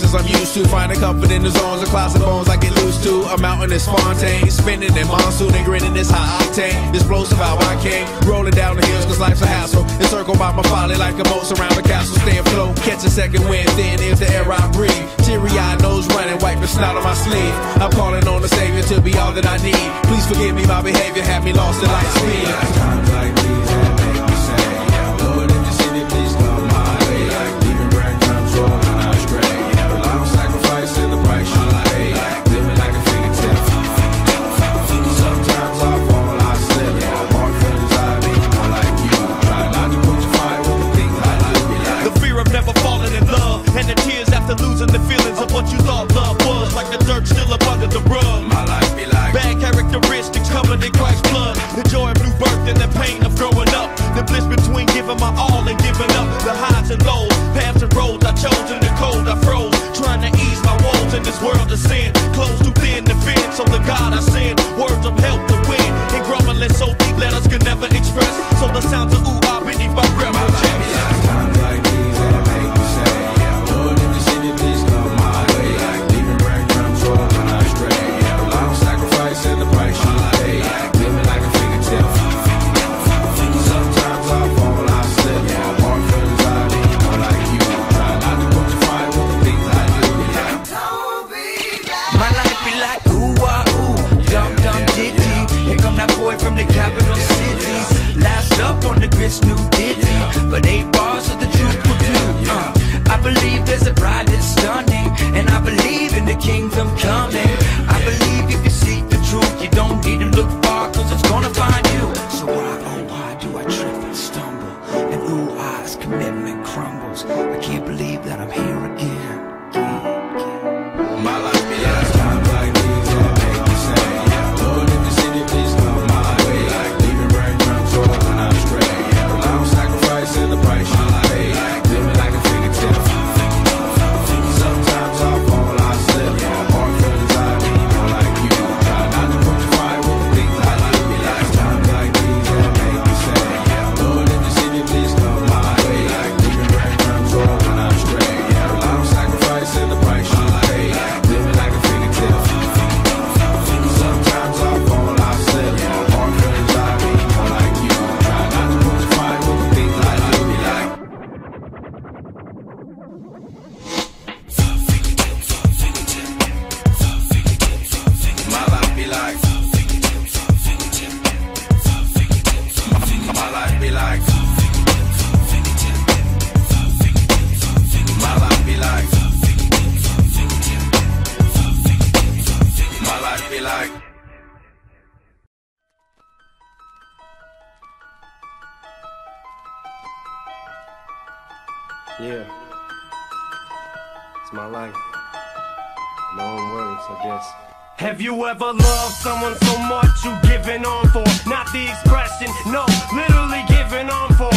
places I'm used to. Finding comfort in the zones of closet bones I get loose to. a mountainous out Fontaine, spinning in monsoon and grinning this high octane. Explosive how I came, rolling down the hills cause life's a hassle. Encircled by my folly like a moat surround a castle. Stay afloat, catch a second wind, thin is the air I breathe. Teary eyed nose running, wiping snout on my sleeve. I'm calling on the Savior to be all that I need. Please forgive me my behavior, have me lost in light speed. Like. than the pain of growing up. The bliss between giving my all and giving up. The highs and lows, paths and roads I chose in the cold I froze. Trying to ease my woes in this world of sin. Close too thin to fend, so the God I send This new did yeah. but eight bars of the truth will do. I believe there's a bride that's stunning, and I believe in the kingdom coming. I believe if you seek the truth, you don't need to look far, cause it's gonna find you. So why, oh why do I trip and stumble, and ooh, eyes commitment crumbles. I can't believe that I'm here again. Yeah. It's my life. My own words, I guess. Have you ever loved someone so much you giving on for? Not the expression, no, literally giving on for.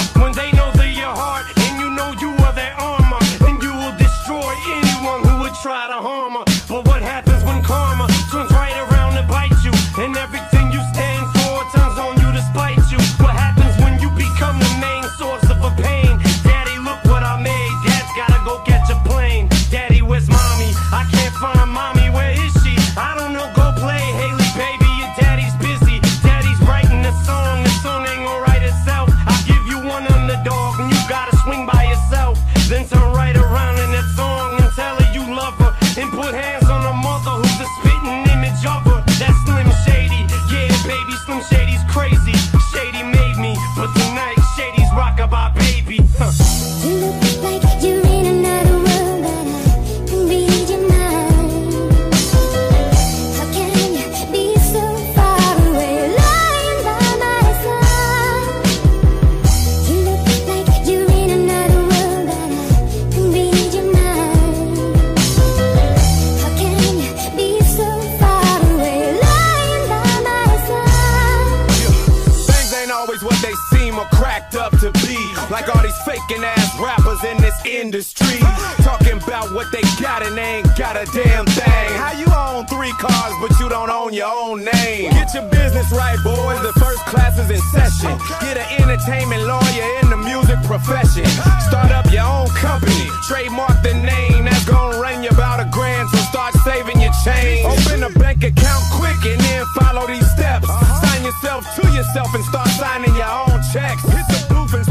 Industry. Talking about what they got and they ain't got a damn thing. How you own three cars but you don't own your own name? Get your business right, boys. The first class is in session. Get an entertainment lawyer in the music profession. Start up your own company. Trademark the name that's gonna run you about a grand. So start saving your change. Open a bank account quick and then follow these steps. Sign yourself to yourself and start signing your own checks. Hit the booth and